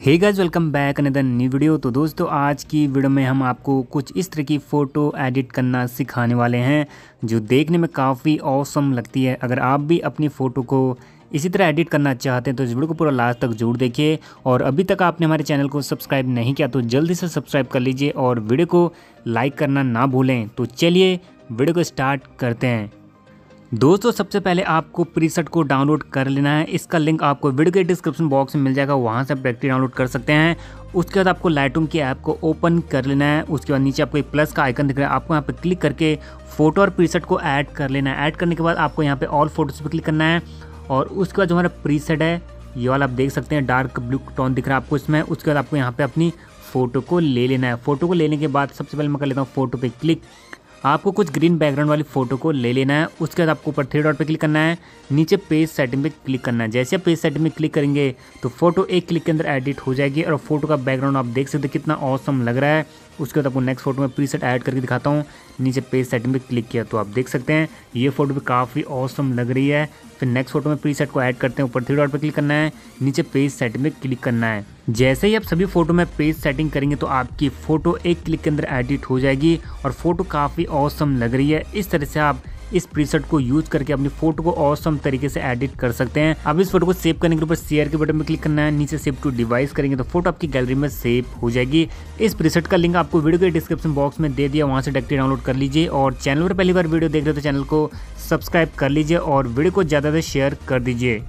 Hey guys welcome back on another new video तो दोस्तों, आज की वीडियो में हम आपको कुछ इस तरह की फ़ोटो एडिट करना सिखाने वाले हैं, जो देखने में काफ़ी औसम लगती है। अगर आप भी अपनी फ़ोटो को इसी तरह एडिट करना चाहते हैं तो इस वीडियो को पूरा लास्ट तक ज़रूर देखिए। और अभी तक आपने हमारे चैनल को सब्सक्राइब नहीं किया तो जल्दी से सब्सक्राइब कर लीजिए और वीडियो को लाइक करना ना भूलें। तो चलिए वीडियो को स्टार्ट करते हैं। दोस्तों, सबसे पहले आपको प्रीसेट को डाउनलोड कर लेना है। इसका लिंक आपको वीडियो के डिस्क्रिप्शन बॉक्स में मिल जाएगा, वहाँ से आप डायरेक्टली डाउनलोड कर सकते हैं। उसके बाद आपको लाइटूम की ऐप को ओपन कर लेना है। उसके बाद नीचे आपको एक प्लस का आइकन दिख रहा है। आपको यहाँ पर क्लिक करके फ़ोटो और प्रीसेट को ऐड कर लेना है। ऐड करने के बाद आपको यहाँ पे ऑल फ़ोटोज़ पर क्लिक करना है। और उसके बाद जो हमारा प्रीसेट है, ये वाला आप देख सकते हैं, डार्क ब्लू टोन दिख रहा है आपको इसमें। उसके बाद आपको यहाँ पर अपनी फ़ोटो को ले लेना है। फ़ोटो को लेने के बाद सबसे पहले मैं कर लेता हूँ फ़ोटो पे क्लिक। आपको कुछ ग्रीन बैकग्राउंड वाली फ़ोटो को ले लेना है। उसके बाद आपको ऊपर थ्री डॉट पे क्लिक करना है। नीचे पेज सेटिंग पे क्लिक करना है। जैसे आप पेज सेटिंग में क्लिक करेंगे तो फ़ोटो एक क्लिक के अंदर एडिट हो जाएगी और फ़ोटो का बैकग्राउंड आप देख सकते कितना औसम लग रहा है। उसके बाद आपको नेक्स्ट फ़ोटो में प्रीसेट ऐड करके दिखाता हूँ। नीचे पेज सेटिंग पे क्लिक किया तो आप देख सकते हैं। ये फ़ोटो भी काफ़ी औसम लग रही है। फिर नेक्स्ट फ़ोटो में प्रीसेट को ऐड करते हैं। ऊपर थ्री डॉट पर क्लिक करना है। नीचे पेज सेटिंग पे क्लिक करना है। जैसे ही आप सभी फ़ोटो में पेज सेटिंग करेंगे तो आपकी फ़ोटो एक क्लिक के अंदर एडिट हो जाएगी और फ़ोटो काफ़ी औसम लग रही है। इस तरह से आप इस प्रीसेट को यूज़ करके अपनी फ़ोटो को औसम तरीके से एडिट कर सकते हैं। अब इस फ़ोटो को सेव करने के ऊपर शेयर के बटन में क्लिक करना है, नीचे सेव टू डिवाइस करेंगे तो फ़ोटो आपकी गैलरी में सेव हो जाएगी। इस प्रीसेट का लिंक आपको वीडियो के डिस्क्रिप्शन बॉक्स में दे दिया, वहाँ से डायरेक्टली डाउनलोड कर लीजिए और चैनल पर पहली बार वीडियो देख रहे हो तो चैनल को सब्सक्राइब कर लीजिए और वीडियो को ज़्यादा से शेयर कर दीजिए।